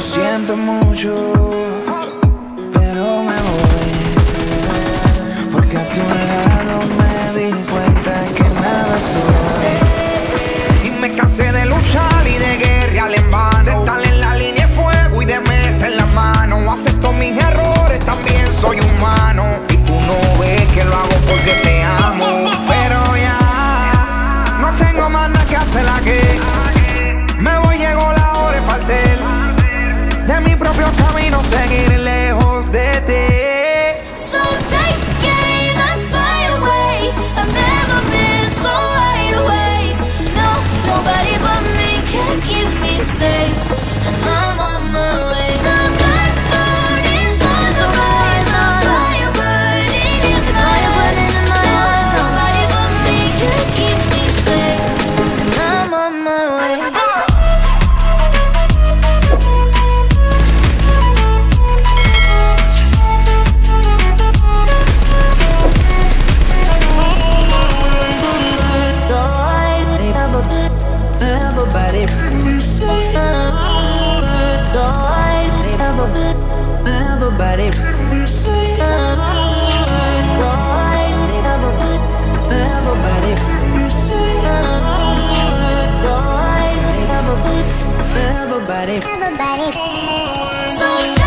Lo siento mucho, pero me voy. Porque a tu lado me di cuenta que nada soy. Y me cansé de luchar y de guerrear en vano. De estar en la línea de fuego y de meter la mano. Acepto mis errores, también soy humano. De mi seguir lejos de ti. So take aim and fly away. I've never been so wide awake. No, nobody but me can keep me safe. And I'm on my way. The blood moon is on the rise. A fire burning in my eyes. Nobody but me can keep me safe. And I'm on my way. Everybody, say everybody, say everybody, everybody.